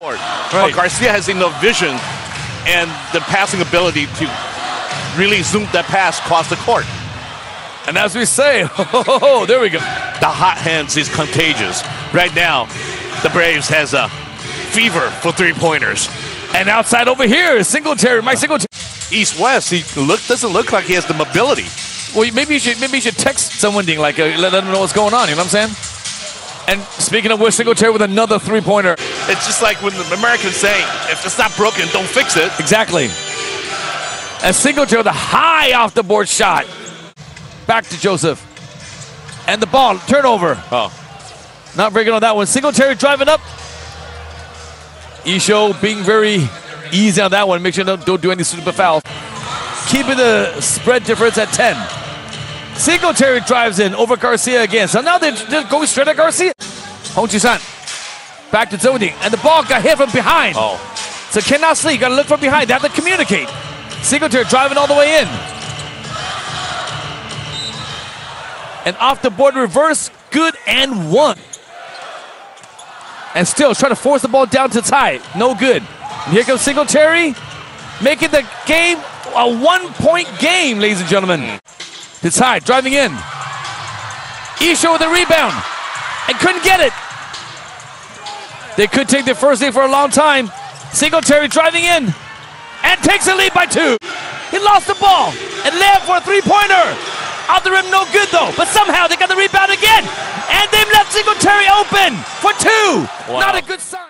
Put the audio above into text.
Right. But Garcia has enough vision and the passing ability to really zoom that pass across the court. And as we say, oh, there we go. The hot hands is contagious. Right now, the Braves has a fever for three pointers. And outside over here, Singletary, Mike Singletary. East West, he look doesn't look like he has the mobility. Well, maybe you should maybe you should text someone, Ding, like uh, let, let them know what's going on. You know what I'm saying? And speaking of which, Singletary with another three-pointer. It's just like when the Americans say, if it's not broken, don't fix it. Exactly. And Singletary with a high off the board shot. Back to Joseph. And the ball, turnover. Oh. Not very good on that one. Singletary driving up. Isho being very easy on that one. Make sure don't, don't do any stupid fouls. Keeping the spread difference at 10. Singletary drives in over Garcia again. So now they're just going straight at Garcia. Hong Chi-san. Back to Zoding. And the ball got hit from behind. Oh. So cannot sleep. Got to look from behind. They have to communicate. Singletary driving all the way in. And off the board reverse. Good and one. And still trying to force the ball down to tie. No good. And here comes Singletary. Making the game a one-point game, ladies and gentlemen. To tie. Driving in. Isho with a rebound. And couldn't get it. They could take the first lead for a long time. Singletary driving in and takes the lead by two. He lost the ball and led for a three-pointer. Out the rim, no good though. But somehow they got the rebound again, and they've left Singletary open for two. Wow. Not a good sign.